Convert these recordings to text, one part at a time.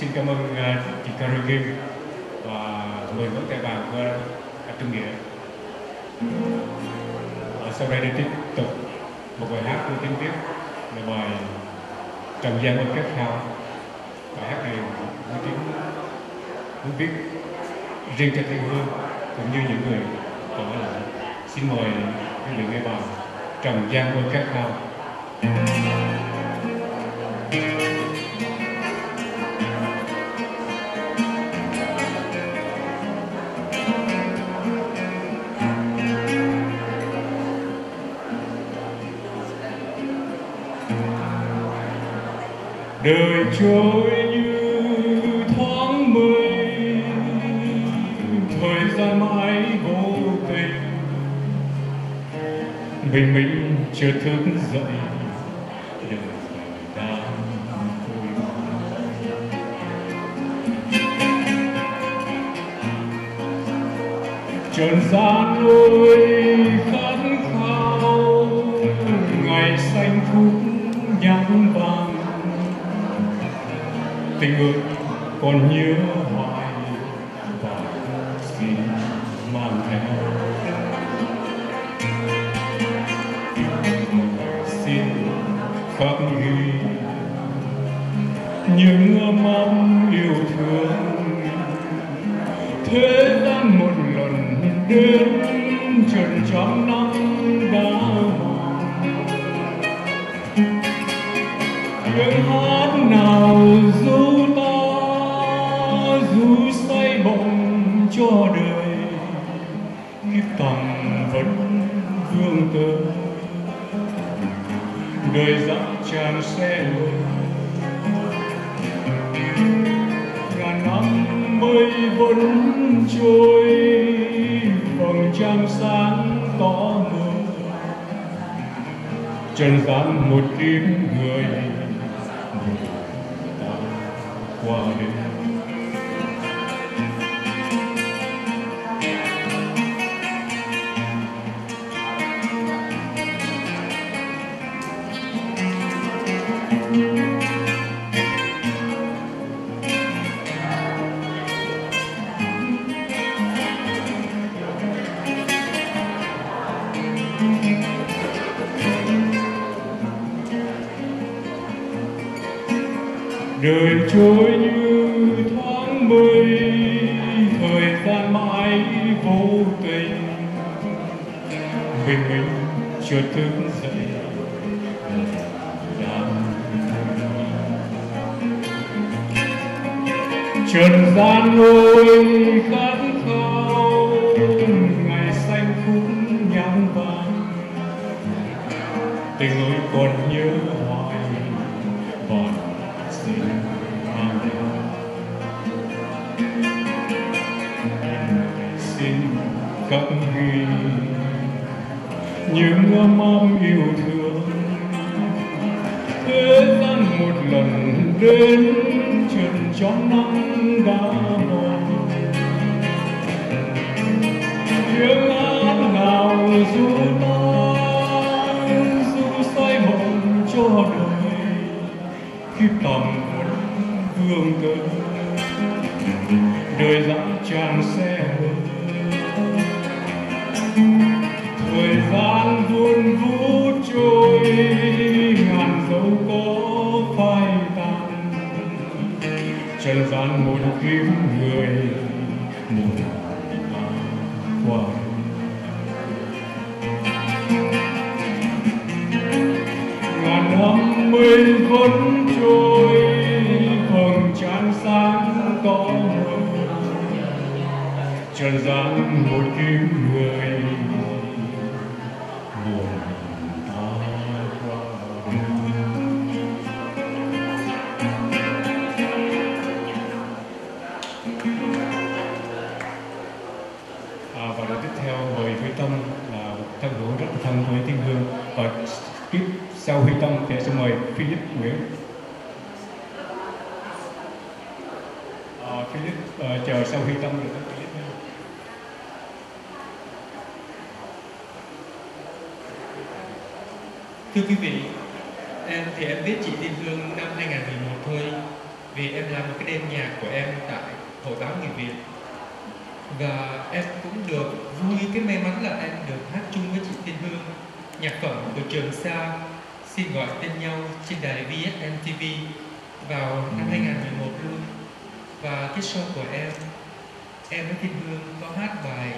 xin cảm ơn uh, chị Karen Kim và mời ngón tay bàn của anh Trung Nghĩa. Ở sau đây để tiếp tục một bài hát của tiếng Việt là bài Trần Giang ơn kết khao. Bài hát này với tiếng muốn viết riêng cho Thiên Hương cũng như những người còn ở lại. Xin mời quý vị nghe bài Trần Giang ơn kết Thao. Thank you. Đời trôi như thoáng mây, thời gian mãi vô tình. Bình minh chưa thức dậy, đời đang trần gian ơi khát khao, ngày xanh phút nhắn vào tình ơi còn nhớ hoài và xin mang theo. Xin khắc ghi những mong cho đời kiếp tầm vẫn vương tới đời dặm tràn xe ngàn năm mây vẫn trôi, vầng trăng sáng tỏ mờ trần gian một kiếp người qua đêm đời trôi như thoáng mây, thời gian mãi vô tình. Bình minh chưa thức dậy đang trần gian ơi khát khắc ghi những ấm ấm yêu thương. Thế gian một lần đến chuyện cho nắng đã mòn. Tiếng hát nào du tan du say mộng cho đời, khi tầm vẫn vương tới. Đời dã tràn xe trần gian một kiếp người. Một qua ngàn năm mây vẫn trôi vầng trăng sáng tỏ mờ trần gian một kiếp người. Sau Huy Tâm thì xin mời Philip Nguyễn à, Philip à, chờ sau Huy Tâm rồi Philip. Thưa quý vị, em thì em biết chị Thiên Hương năm 2011 thôi. vì em làm một cái đêm nhạc của em tại hội báo người Việt và em cũng được vui cái may mắn là em được hát chung với chị Tiên Hương nhạc phẩm của Trường Sa xin gọi tên nhau trên đài VSM TV vào năm 2011 luôn. Và cái show của em em với Tiên Hương có hát bài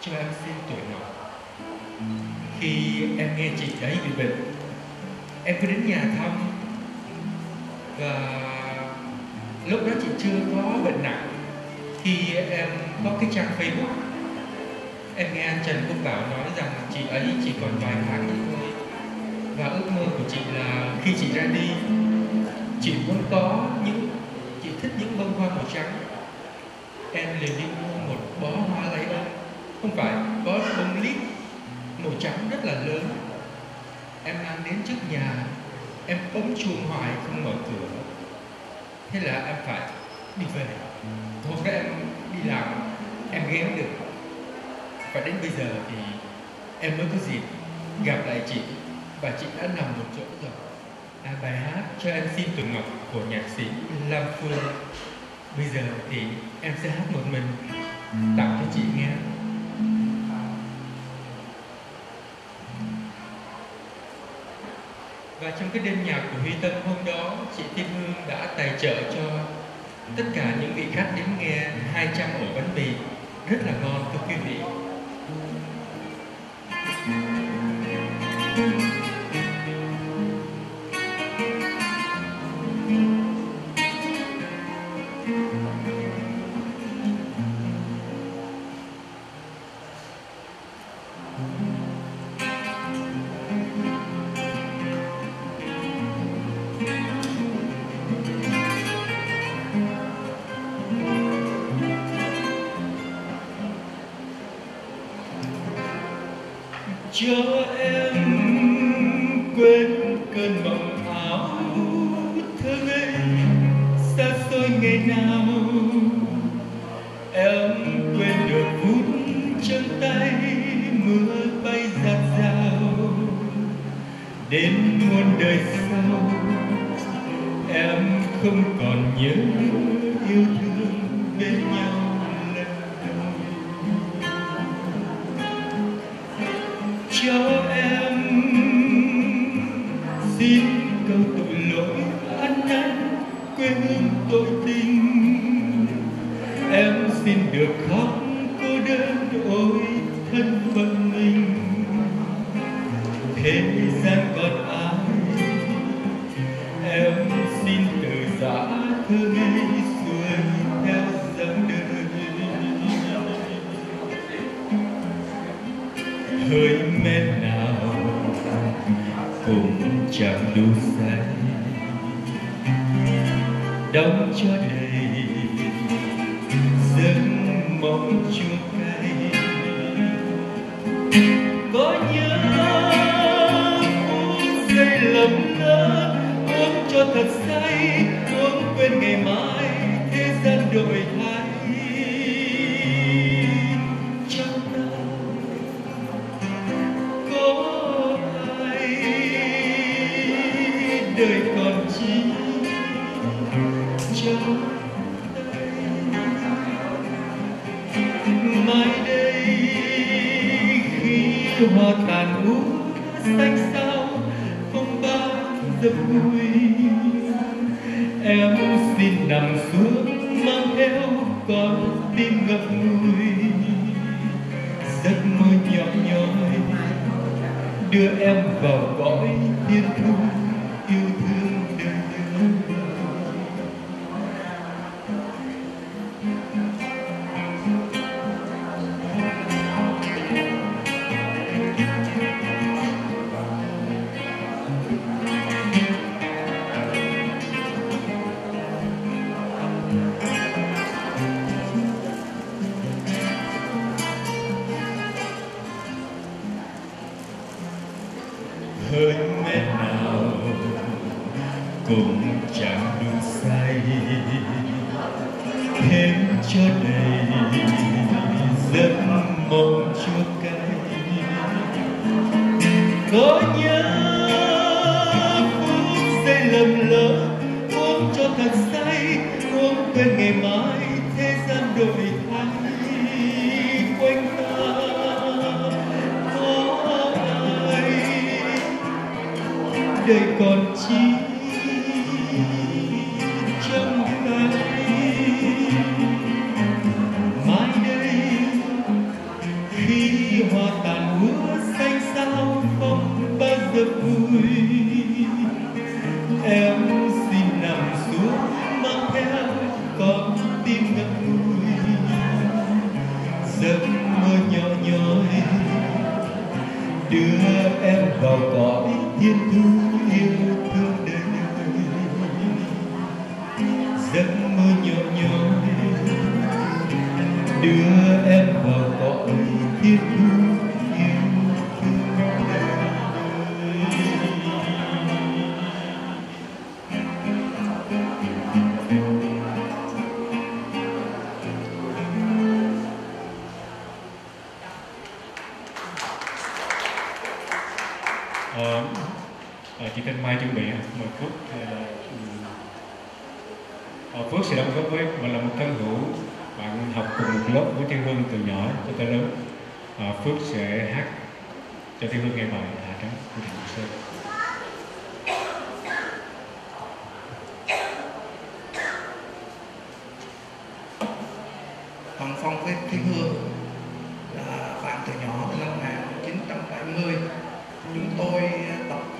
cho em xin tuổi ngọc khi em nghe chị ấy bị bệnh em cứ đến nhà thăm. Và lúc đó chị chưa có bệnh nặng. Khi em có cái trang facebook em nghe anh Trần Quốc Bảo nói rằng chị ấy chỉ còn vài tháng nữa và ước mơ của chị là khi chị ra đi, chị muốn có những, chị thích những bông hoa màu trắng. Em liền đi mua một bó hoa lấy ơn. Không phải, có bông lít màu trắng rất là lớn. Em mang đến trước nhà, em bấm chuông hoài không mở cửa. Thế là em phải đi về. Hôm đó em đi làm, em ghé được. Và đến bây giờ thì em mới có dịp gặp lại chị và chị đã nằm một chỗ rồi. À, bài hát cho em xin tuổi ngọc của nhạc sĩ Lam Phương. Bây giờ thì em sẽ hát một mình. Tặng cho chị nghe. Và trong cái đêm nhạc của Huy Tâm hôm đó chị Thiên Hương đã tài trợ cho tất cả những vị khách đến nghe 200 ổ bánh mì. Rất là ngon thưa quý vị. cho không còn nhớ yêu thương cũng chẳng đủ say đóng cho đầy giấc mộng chung khi hoa tàn úa xanh sao, không bao giờ vui. Em xin nằm xuống, mang theo con tim ngập ngùi. Giấc mơ nhỏ nhoi, đưa em vào cõi thiên thu. Hơi mẹ nào cũng chẳng đủ say thêm cho đời.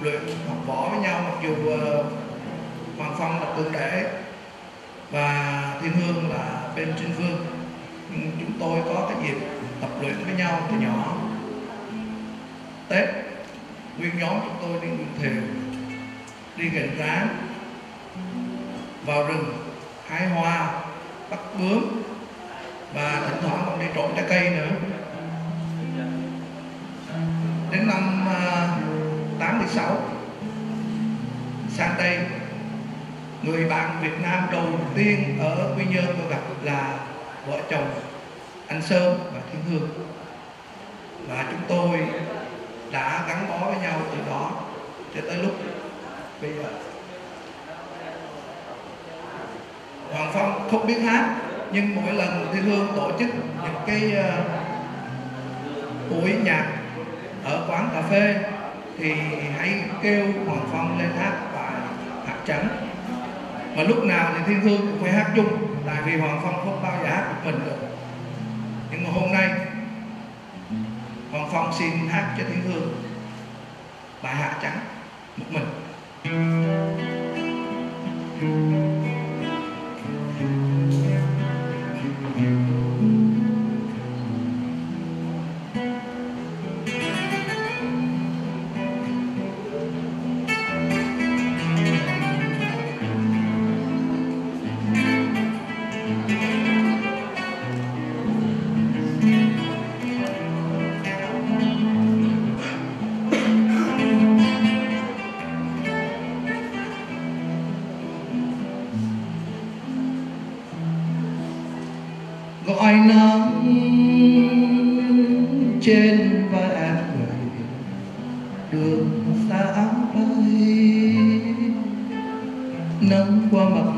Luyện học võ với nhau mặc dù ờ, Hoàng Phong là cương đễ và Thiên Hương là bên Trinh Vương. Nhưng chúng tôi có cái dịp tập luyện với nhau từ nhỏ. Tết nguyên nhóm chúng tôi đi nguyên thuyền đi gành rán vào rừng hái hoa bắt bướm và thỉnh thoảng còn đi trộm trái cây nữa. Đến năm uh, 86 sang đây người bạn Việt Nam đầu tiên ở Quy Nhơn tôi gặp là vợ chồng anh Sơn và Thiên Hương. Và chúng tôi đã gắn bó với nhau từ đó cho tới lúc bây giờ. Hoàng Phong không biết hát nhưng mỗi lần Thiên Hương tổ chức những cái uh, buổi nhạc ở quán cà phê thì hãy kêu Hoàng Phong lên hát bài hạt trắng. Mà lúc nào thì Thiên Hương cũng phải hát chung, tại vì Hoàng Phong không bao giờ hát một mình được. Nhưng mà hôm nay, Hoàng Phong xin hát cho Thiên Hương bài hạ trắng một mình. Nắng qua mặt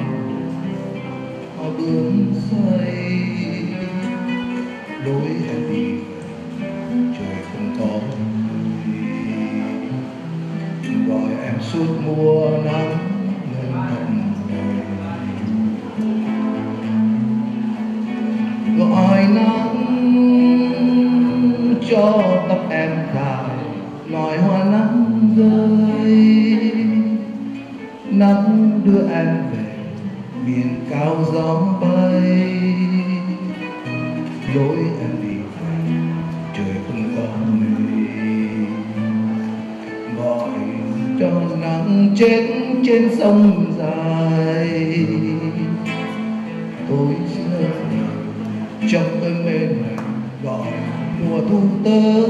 họ bướm say. Lối em đi, trời không có người. Gọi em suốt mùa nắng ngân hạnh gọi nắng cho tóc em dài nói hoa nắng rơi. Nắng đưa em về. Miền cao gió bay lối em đi về trời không có mây, gọi cho nắng chết trên sông dài. Tôi xưa trong cơn mê này gọi mùa thu tới.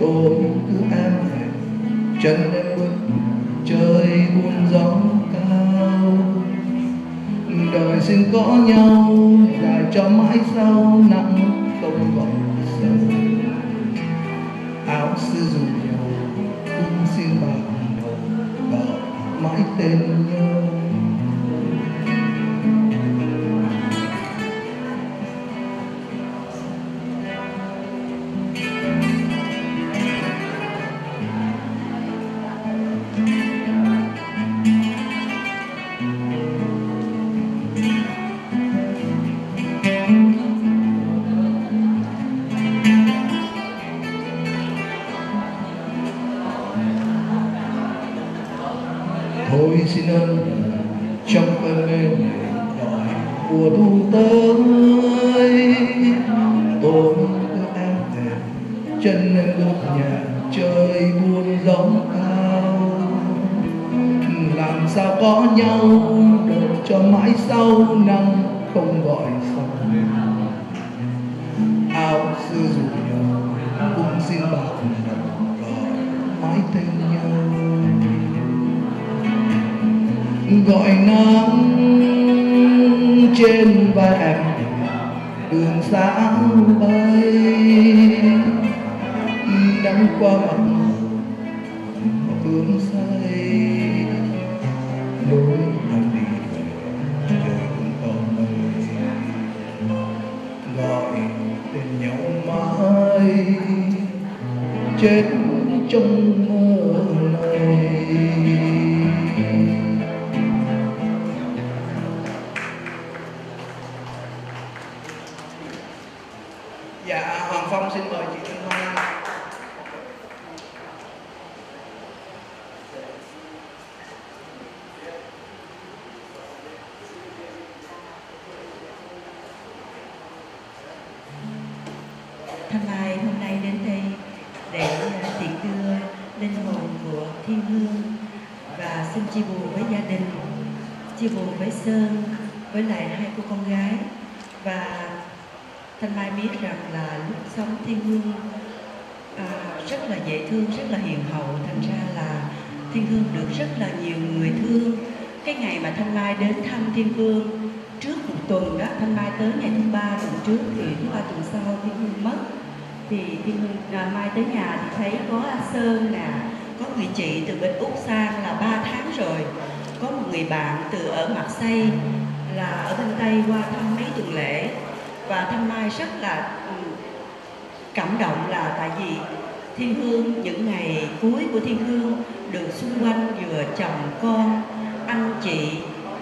Tôi cứ em về chân em xin có nhau, dài cho mãi sau nắng không còn sầu áo xưa dù nhau, cũng xin bằng đầu gọi mãi tên không gọi Phật ao xưa dù nhau cùng xin bạc đồng gọi mãi tên nhau gọi nắng trên vai em, đường xa bay. Nắng qua mặt chết trong mơ này. Dạ hoàng phong xin mời chị. Sơn, với lại hai cô con gái. Và Thanh Mai biết rằng là lúc sống Thiên Hương à, rất là dễ thương, rất là hiền hậu, thành ra là Thiên Hương được rất là nhiều người thương. Cái ngày mà Thanh Mai đến thăm Thiên Hương trước một tuần đó, Thanh Mai tới ngày thứ ba tuần trước thì thứ ba tuần sau Thiên Hương mất. Thì Thiên Hương à, Mai tới nhà thì thấy có A Sơn nè, có người chị từ bên Úc sang là 3 tháng rồi, có một người bạn từ ở Marseille là ở bên Tây qua thăm mấy tuần lễ và thăm Mai rất là ừ, cảm động là tại vì Thiên Hương những ngày cuối của Thiên Hương được xung quanh vừa chồng con, anh chị,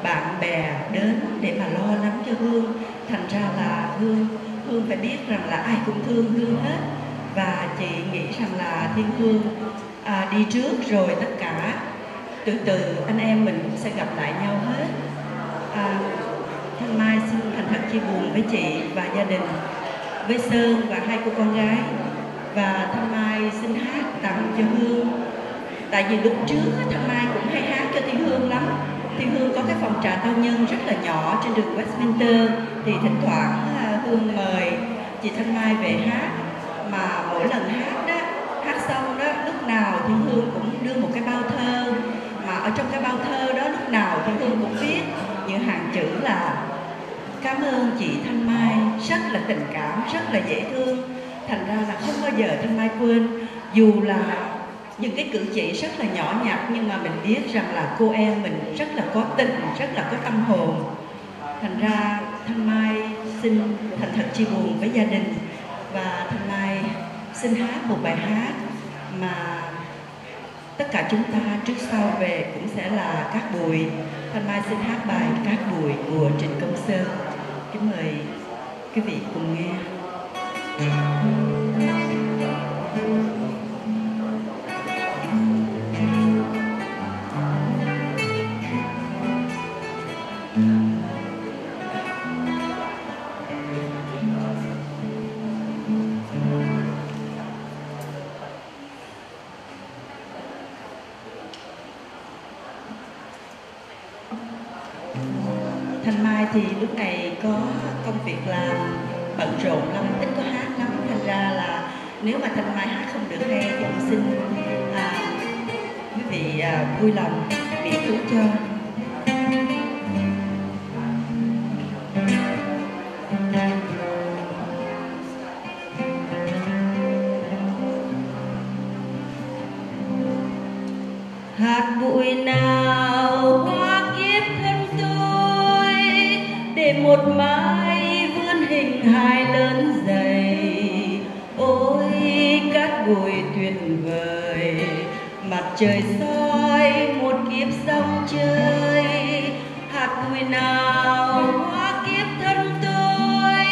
bạn bè đến để mà lo lắng cho Hương. Thành ra là Hương Hương phải biết rằng là ai cũng thương Hương hết và chị nghĩ rằng là Thiên Hương à, đi trước rồi tất cả từ từ anh em mình cũng sẽ gặp lại nhau hết. À, Thanh Mai xin thành thật chia buồn với chị và gia đình, với Sơn và hai cô con gái. Và Thanh Mai xin hát tặng cho Hương. Tại vì lúc trước Thanh Mai cũng hay hát cho Thiên Hương lắm. Thiên Hương có cái phòng trà tao nhân rất là nhỏ trên đường Westminster. Thì thỉnh thoảng à, Hương mời chị Thanh Mai về hát. Mà mỗi lần hát đó, hát xong đó, lúc nào Thiên Hương cũng đưa một cái bao thơ. Ở trong cái bao thơ đó lúc nào Thiên Hương cũng viết những hàng chữ là cảm ơn chị Thanh Mai, rất là tình cảm, rất là dễ thương. Thành ra là không bao giờ Thanh Mai quên. Dù là những cái cử chỉ rất là nhỏ nhặt, nhưng mà mình biết rằng là cô em mình rất là có tình, rất là có tâm hồn. Thành ra Thanh Mai xin, thành thật chia buồn với gia đình. Và Thanh Mai xin hát một bài hát mà tất cả chúng ta trước sau về cũng sẽ là các bụi Thanh Mai xin hát bài Cát Bụi của Trịnh Công Sơn. Kính mời quý vị cùng nghe. Thanh bận rộn lắm, ít có hát lắm. Thành ra là nếu mà Thanh Mai hát không được hay thì cũng xin à, quý vị à, vui lòng miễn cứu cho hạt bụi nào hoa kiếp thân tôi để một mai hai lớn dày. Ôi, cát bụi tuyệt vời. Mặt trời soi một kiếp sông chơi. Hạt bụi nào hóa kiếp thân tôi.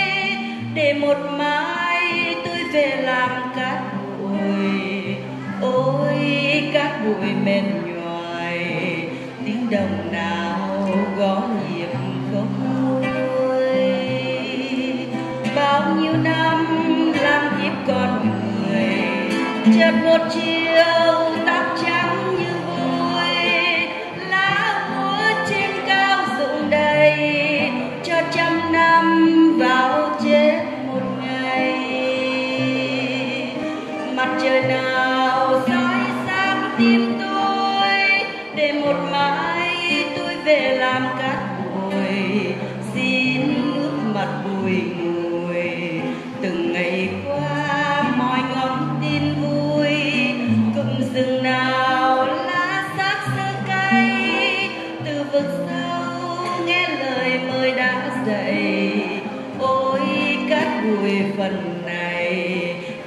Để một mai tôi về làm cát bụi. Ôi, cát bụi mềm nhoài. Tiếng đồng nào chết một chiều.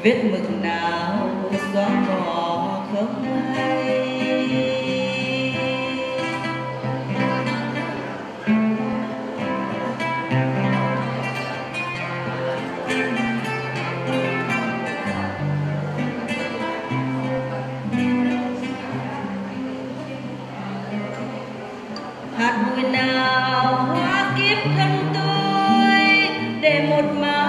vết mực nào gió cỏ không hay. Hạt bụi nào hóa kiếp thân tôi để một màu